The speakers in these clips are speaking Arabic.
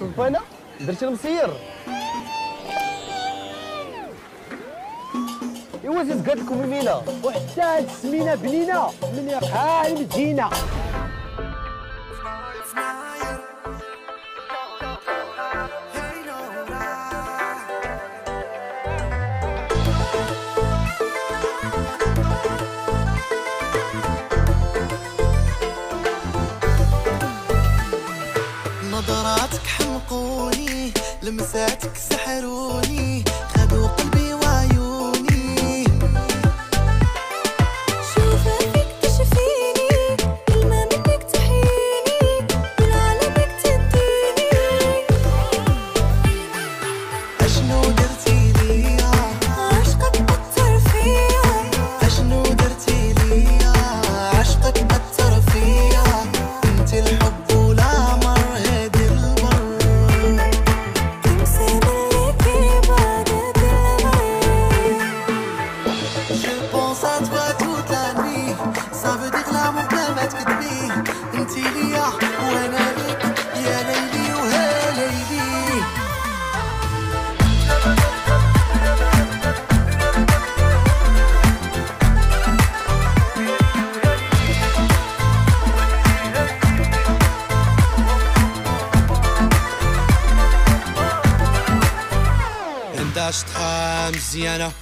صفينا درت المسير. إيوا زيد قالت لكم يمينه وحتى هاد السمينه من نظراتك حمقوني لمساتك سحروني خذوا قلبي انت شطحة مزيانة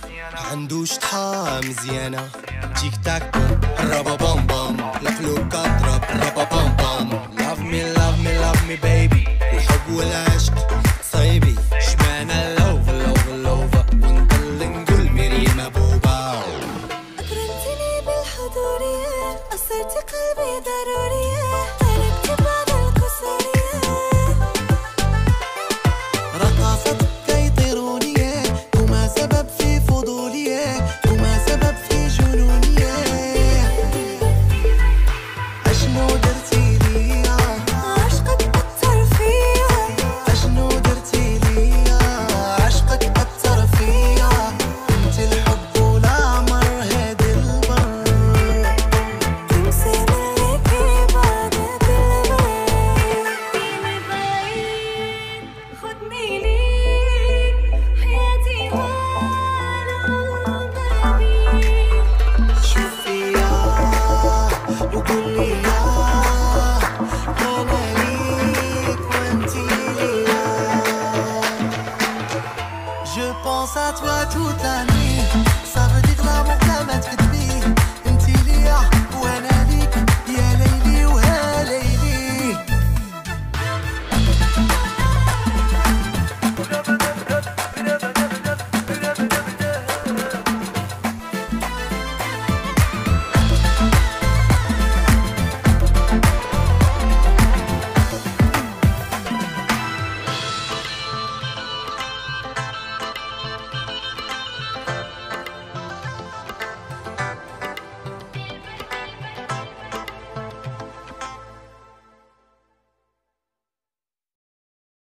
عندو شطحة مزيانة تيك تاك رابا بام بام. الفلوكة تضرب رابا بام بام. لاف مي لاف مي لاف مي بيبي الحب والعشق صايبي. شمعنا اللوف اللوف اللوف ونضل نقول مريم بوبا أكرمتني بالحضور أثرت قلبي ضروري truth and